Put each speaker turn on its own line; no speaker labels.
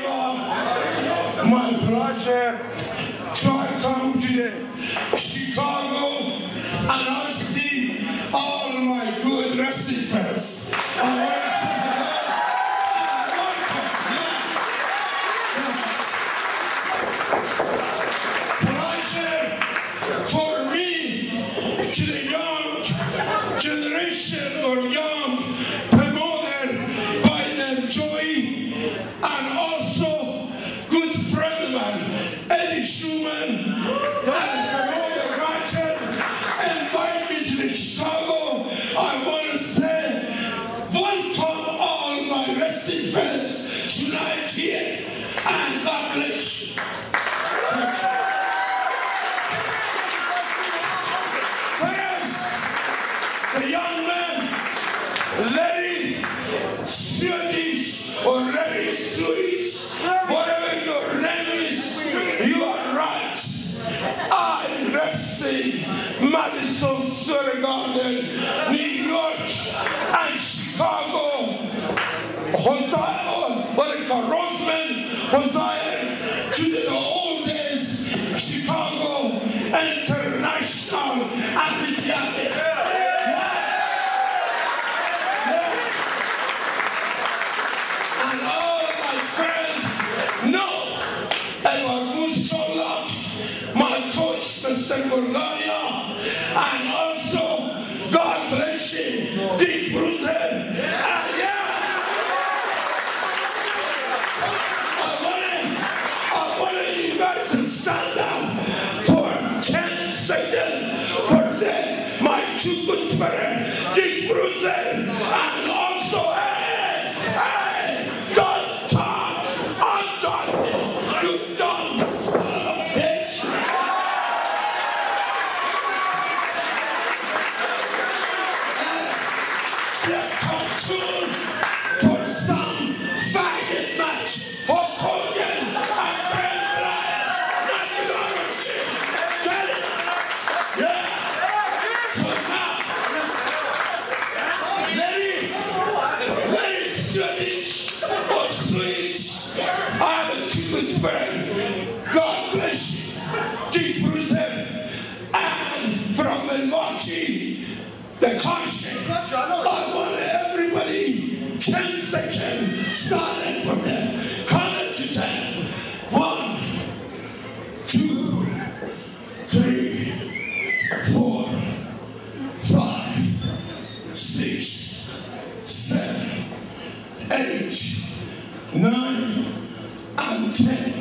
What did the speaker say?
of my to I come to Chicago and I see all my good me to the young generation or young tonight here and God bless you. Whereas the young man, Larry Swedish or Larry Sweet, whatever your name is, you are right. I'm wrestling Madison Square Garden, Roseman, Hosea, to the old days, Chicago International Amphitheater. And all my friends know my coach, Mr. And also, God bless you, Dick Bruce. The, good friends, Dick Bruce and also, hey, hey, don't you dumb son of a bitch. The for I'm a good friend. God bless you. Deep Bruce and from Milwaukee, the caution. I want everybody 10 seconds silent from there. Count to 10. One, two, three, four, five, six, seven, eight, nine, and